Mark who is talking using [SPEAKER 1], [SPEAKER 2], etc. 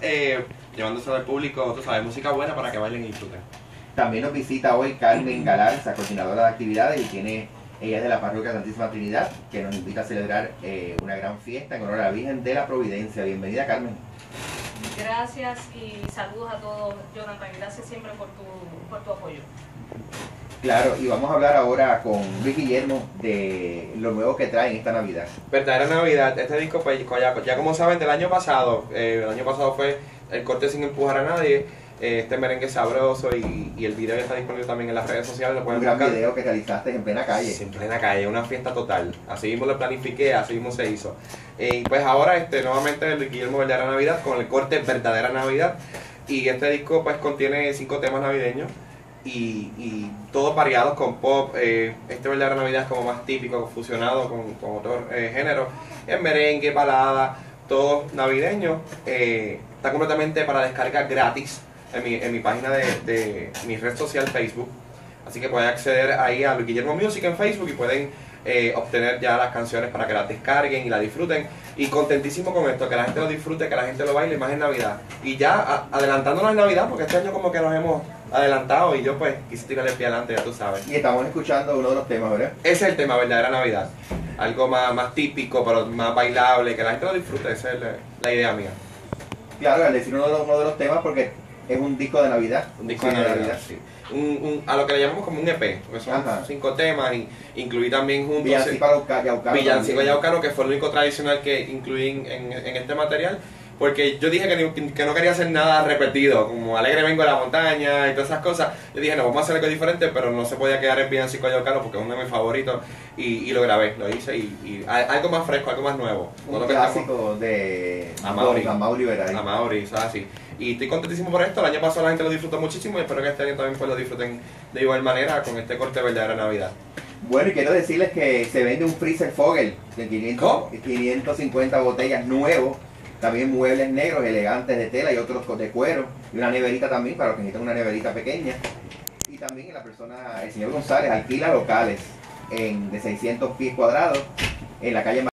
[SPEAKER 1] Eh, llevándose al público, tú sabes, música buena para que bailen y disfruten.
[SPEAKER 2] También nos visita hoy Carmen Galarza, coordinadora de actividades, y tiene, ella es de la parroquia Santísima Trinidad, que nos invita a celebrar eh, una gran fiesta en honor a la Virgen de la Providencia. Bienvenida, Carmen.
[SPEAKER 3] Gracias y saludos a todos, Jonathan. Gracias siempre por tu, por tu apoyo.
[SPEAKER 2] Claro, y vamos a hablar ahora con Luis Guillermo de lo nuevo que trae en esta Navidad.
[SPEAKER 1] Verdadera Navidad, este disco, pues ya, ya como saben, del año pasado, eh, el año pasado fue El corte sin empujar a nadie, eh, este merengue sabroso y, y, el video está disponible también en las redes sociales. Lo
[SPEAKER 2] pueden Un gran video que realizaste en plena calle.
[SPEAKER 1] en plena calle, una fiesta total. Así mismo lo planifiqué, así mismo se hizo. Eh, y pues ahora este nuevamente el Guillermo Verdadera Navidad con el corte Verdadera Navidad. Y este disco pues contiene cinco temas navideños y, y todos variados con pop. Eh, este verdadera Navidad es como más típico, fusionado con, con otros eh, géneros. En merengue, balada, todo navideño. Eh, está completamente para descarga gratis en mi, en mi página de, de, mi red social Facebook. Así que pueden acceder ahí a Luis Guillermo Music en Facebook y pueden eh, obtener ya las canciones para que las descarguen y las disfruten. Y contentísimo con esto, que la gente lo disfrute, que la gente lo baile más en Navidad. Y ya adelantándonos en Navidad, porque este año como que nos hemos adelantado y yo pues quise tirarle el pie adelante, ya tú sabes.
[SPEAKER 2] Y estamos escuchando uno de los temas, ¿verdad?
[SPEAKER 1] Ese es el tema, verdadera Navidad. Algo más, más típico, pero más bailable, que la gente lo disfrute, esa es la, idea mía.
[SPEAKER 2] Claro, al decir uno de, los, uno de los temas, porque es un disco de Navidad.
[SPEAKER 1] Un disco de Navidad, sí. Un, un, a lo que le llamamos como un EP, porque son cinco temas y incluí también juntos
[SPEAKER 2] Villancico
[SPEAKER 1] Villancico Yaucano, que fue el único tradicional que incluí en, en este material porque yo dije que, que, no quería hacer nada repetido, como alegre vengo de la montaña y todas esas cosas. Yo dije, no, vamos a hacer algo diferente, pero no se podía quedar en Villancico Yaucano porque es uno de mis favoritos y, y lo grabé, lo hice y, algo más fresco, algo más nuevo.
[SPEAKER 2] Un clásico de
[SPEAKER 1] Amauri,
[SPEAKER 2] Amauri, ¿verdad?
[SPEAKER 1] Amauri, así. Y estoy contentísimo por esto, el año pasado la gente lo disfrutó muchísimo y espero que este año también pues lo disfruten de igual manera con este corte verdadera Navidad.
[SPEAKER 2] Bueno, y quiero decirles que se vende un freezer Fogel de 500, 550 botellas nuevo también muebles negros elegantes de tela y otros de cuero. Y una neverita también para los que necesitan una neverita pequeña. Y también la persona, el señor González, alquila locales en, de 600 pies cuadrados en la calle